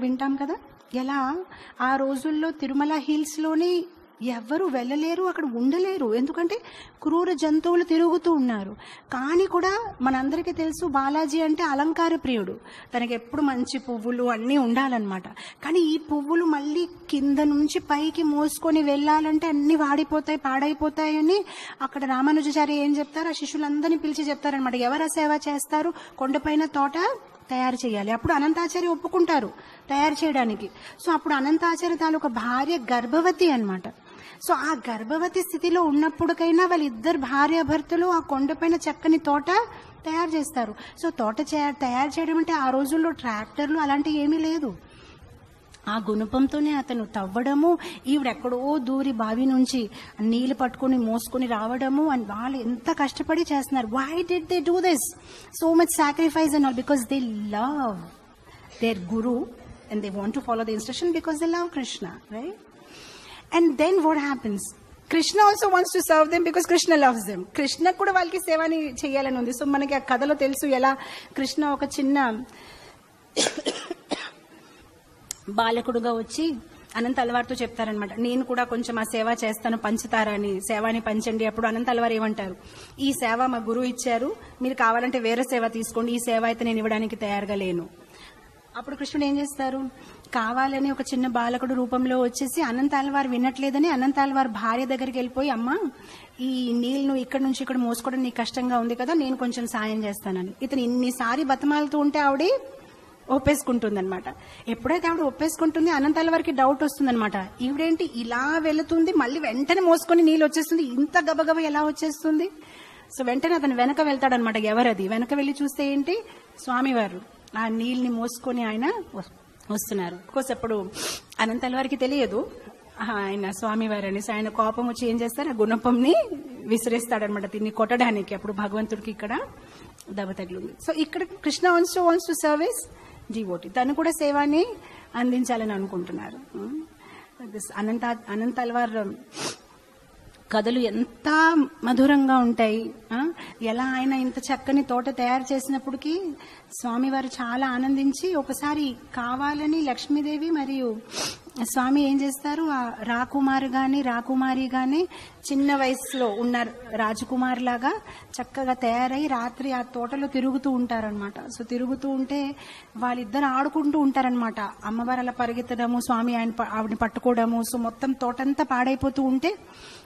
వింటాం కదా? ఎలా? ఆ రోజుల్లో తిరుమల హిల్స్లోని ఎవ్వరు వెళ్ళలేరు అక్కడ ఉండలేరు. ఎందుకంటే క్రూర జంతువులు తిరుగుతూ ఉన్నారు. కానీ కూడా మనందరికీ తెలుసు బాలాజీ అంటే అలంకార ప్రియుడు. తనకి ఎప్పుడు మంచి పువ్వులు అన్నీ ఉండాలన్నమాట. కానీ ఈ పువ్వులు మళ్ళీ కింద నుంచి పైకి మోసుకొని వెళ్ళాలంటే అన్ని వాడిపోతాయి పాడైపోతాయని అక్కడ రామానుజాచార్య ఏం చెప్తారు? ఆ శిష్యులందరినీ పిలిచి చెప్తారనమాట ఎవరు ఆ సేవ చేస్తారు? కొండపైన తోట తయారు చేయాలి. అప్పుడు అనంతాచార్య ఒప్పుకుంటారు తయారు చేయడానికి. సో అప్పుడు అనంతాచార్య తాలూకా భార్య గర్భవతి అనమాట సో ఆ గర్భవతి స్థితిలో ఉన్నప్పటికైనా వాళ్ళిద్దరు భార్యాభర్తలు ఆ కొండపైన చక్కని తోట తయారు చేస్తారు. సో తోట తయారు చేయడం అంటే ఆ రోజుల్లో ట్రాక్టర్లు అలాంటివి ఏమీ లేదు. ఆ గుణపంతోనే అతను తవ్వడము ఈవిడెక్కడో దూరి బావి నుంచి నీళ్ళు పట్టుకొని మోసుకొని రావడము అండ్ వాళ్ళు ఎంత కష్టపడి చేస్తున్నారు. Why did they do this so much sacrifice and all because they love their guru and they want to follow the instruction because they love Krishna right and then what happens Krishna also wants to serve them because Krishna loves them Krishna కూడా వాళ్ళకి సేవని చేయాలని ఉంది. So మనకి ఆ కథలో తెలుసు ఎలా కృష్ణ ఒక చిన్న బాలకుడుగా వచ్చి అనంత అలవారితో చెప్తారనమాట నేను కూడా కొంచెం ఆ సేవ చేస్తాను పంచుతారని సేవాని పంచండి అప్పుడు అనంత అలవారు ఏమంటారు? ఈ సేవ మా గురువు ఇచ్చారు. మీరు కావాలంటే వేరే సేవ తీసుకోండి. ఈ సేవ అయితే నేను ఇవ్వడానికి తయారుగా లేను. అప్పుడు కృష్ణుడు ఏం చేస్తారు? కావాలని ఒక చిన్న బాలకుడు రూపంలో వచ్చేసి అనంత అలవారు వినట్లేదని అనంత వారి భార్య దగ్గరికి వెళ్ళిపోయి అమ్మా ఈ నీళ్ళు ఇక్కడ నుంచి ఇక్కడ మోసుకోవడం నీకు కష్టంగా ఉంది కదా నేను కొంచెం సాయం చేస్తానని. ఇతను ఇన్నిసారి బతమాలుతూ ఉంటే ఆవిడ ఒప్పేసుకుంటుంది అనమాట ఎప్పుడైతే ఆవిడ ఒప్పేసుకుంటుంది అనంతాల వారికి డౌట్ వస్తుంది అనమాట ఈవిడేంటి? ఇలా వెళుతుంది మళ్ళీ వెంటనే మోసుకొని నీళ్ళు వచ్చేస్తుంది. ఇంత గబగబ ఎలా వచ్చేస్తుంది? సో వెంటనే అతను వెనక వెళ్తాడనమాట ఎవరది? వెనక వెళ్ళి చూస్తే ఏంటి? స్వామివారు. ఆ నీళ్ళని మోసుకొని ఆయన వస్తున్నారు. కోర్స్ అప్పుడు అనంతాల వారికి తెలియదు. ఆయన స్వామివారు అనేసి ఆయన కోపం వచ్చి ఏం చేస్తారు? ఆ గుణపంని విసిరేస్తాడనమాట దీన్ని కొట్టడానికి. అప్పుడు భగవంతుడికి ఇక్కడ దెబ్బ తగిలింది. సో ఇక్కడ Krishna wants to wants to service devotee. తను కూడా సేవాని అందించాలని అనుకుంటున్నారు. అనంత అనంత అల్వార్ కథలు ఎంత మధురంగా ఉంటాయి. ఎలా ఆయన ఇంత చక్కని తోట తయారు చేసినప్పటికీ స్వామివారు చాలా ఆనందించి ఒకసారి కావాలని లక్ష్మీదేవి మరియు స్వామి ఏం చేస్తారు? ఆ రాకుమార్ గాని రాకుమారి గాని చిన్న వయసులో ఉన్న రాజకుమార్ లాగా చక్కగా తయారై రాత్రి ఆ తోటలో తిరుగుతూ ఉంటారనమాట సో తిరుగుతూ ఉంటే వాళ్ళిద్దరు ఆడుకుంటూ ఉంటారనమాట అమ్మవారు అలా పరిగెత్తడము స్వామి ఆయన ప- ఆవిడని పట్టుకోవడము సో మొత్తం తోటంతా పాడైపోతూ ఉంటే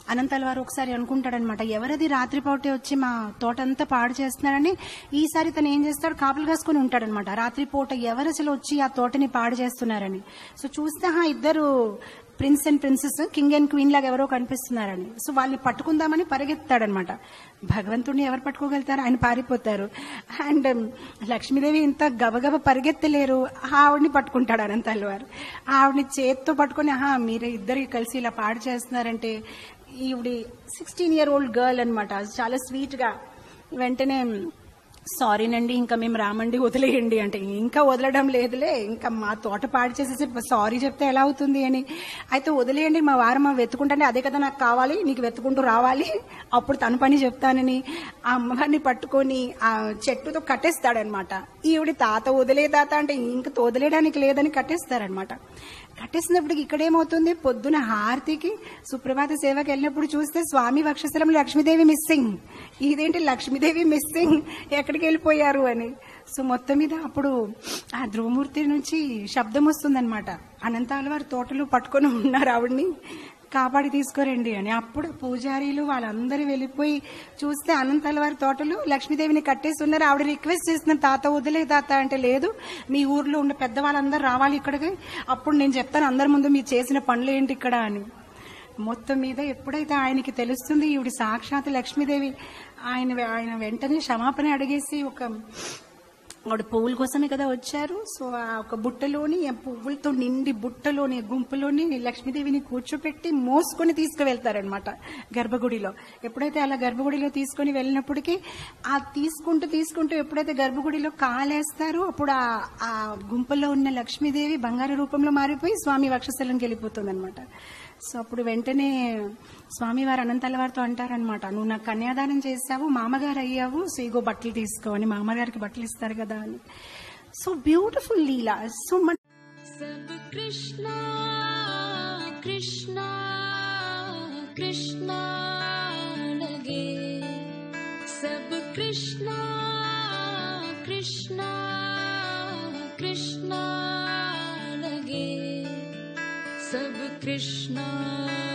అనంతాల వారు ఒకసారి అనుకుంటాడనమాట ఎవరది రాత్రిపూటే వచ్చి మా తోటంతా పాడు చేస్తున్నారని ఈసారి తను ఏం చేస్తాడు? కాపులు కాసుకుని ఉంటాడనమాట రాత్రిపూట ఎవరు అసలు వచ్చి ఆ తోటని పాడు చేస్తున్నారని? సో చూస్తే ఆ ఇద్దరు prince and princess king and queen లాగా ఎవరో కనిపిస్తున్నారని సో వాళ్ళని పట్టుకుందామని పరిగెత్తాడనమాట. భగవంతుడిని ఎవరు పట్టుకోగలుగుతారు? ఆయన పారిపోతారు. అండ్ లక్ష్మీదేవి ఇంత గబగబ పరిగెత్తలేరు. ఆవిడని పట్టుకుంటాడు అనంత అల్లువారు ఆవిడని చేత్తో పట్టుకొని ఆహా మీరు ఇద్దరు కలిసి ఇలా పాడు చేస్తున్నారంటే ఈవిడి సిక్స్టీన్ ఇయర్ ఓల్డ్ గర్ల్ అనమాట చాలా స్వీట్గా వెంటనే సారీనండి ఇంకా మేము రామండి వదిలేయండి అంటే ఇంకా వదలడం లేదులే ఇంకా మా తోట పాడు చేసేసి సారీ చెప్తే ఎలా అవుతుంది అని. అయితే వదిలేయండి మా వారు మా వెతుకుంటే అదే కదా నాకు కావాలి నీకు వెతుకుంటూ రావాలి అప్పుడు తన పని చెప్తానని. ఆ అమ్మవారిని పట్టుకొని ఆ చెట్టుతో కట్టేస్తాడనమాట. ఈవిడి తాత వదిలే తాత అంటే ఇంక వదిలేయడానికి లేదని కట్టేస్తారనమాట. కట్టేసినప్పటికి ఇక్కడేమవుతుంది? పొద్దున హారతికి సుప్రభాత సేవకి వెళ్ళినప్పుడు చూస్తే స్వామి వక్షస్థలంలో లక్ష్మీదేవి మిస్సింగ్. ఇదేంటి లక్ష్మీదేవి మిస్సింగ్? ఎక్కడికి వెళ్ళిపోయారు అని. సో మొత్తం మీద అప్పుడు ఆ ధ్రువమూర్తి నుంచి శబ్దం వస్తుందన్నమాట. అనంతాల వారి తోటలు పట్టుకొని ఉన్నారు ఆవిడ్ని. కాపాడి తీసుకురండి అని. అప్పుడు పూజారీలు వాళ్ళందరూ వెళ్ళిపోయి చూస్తే అనంతాల వారి తోటలు లక్ష్మీదేవిని కట్టేసి ఉన్నారు ఆవిడ రిక్వెస్ట్ చేస్తున్నారు తాత వదిలే తాత అంటే లేదు. మీ ఊర్లో ఉన్న పెద్ద వాళ్ళందరూ రావాలి ఇక్కడికి. అప్పుడు నేను చెప్తాను అందరి ముందు మీరు చేసిన పనులు ఏంటి ఇక్కడ అని. మొత్తం మీద ఎప్పుడైతే ఆయనకి తెలుస్తుంది ఈవిడ సాక్షాత్ లక్ష్మీదేవి ఆయన ఆయన వెంటనే క్షమాపణ అడిగేసి ఒక ఆవిడ పువ్వుల కోసమే కదా వచ్చారు. సో ఆ ఒక బుట్టలోని ఆ పువ్వులతో నిండి బుట్టలోని గుంపులోని లక్ష్మీదేవిని కూర్చోపెట్టి మోసుకొని తీసుకువెళ్తారనమాట గర్భగుడిలో. ఎప్పుడైతే అలా గర్భగుడిలో తీసుకొని వెళ్ళినప్పటికీ ఆ తీసుకుంటూ తీసుకుంటూ ఎప్పుడైతే గర్భగుడిలో కాలేస్తారో అప్పుడు ఆ గుంపులో ఉన్న లక్ష్మీదేవి బంగారు రూపంలో మారిపోయి స్వామి వక్షస్థలంకి వెళ్ళిపోతుంది అనమాట సో అప్పుడు వెంటనే స్వామివారు అనంతలవారితో అంటారనమాట నువ్వు నాకు కన్యాదానం చేసావు మామగారు అయ్యావు సో ఇగో బట్టలు తీసుకో అని మామగారికి బట్టలు ఇస్తారు కదా అని. సో బ్యూటిఫుల్ లీలా సో మన కృష్ణ కృష్ణ కృష్ణ సబ్ కృష్ణ కృష్ణ కృష్ణ సబ్ Krishna.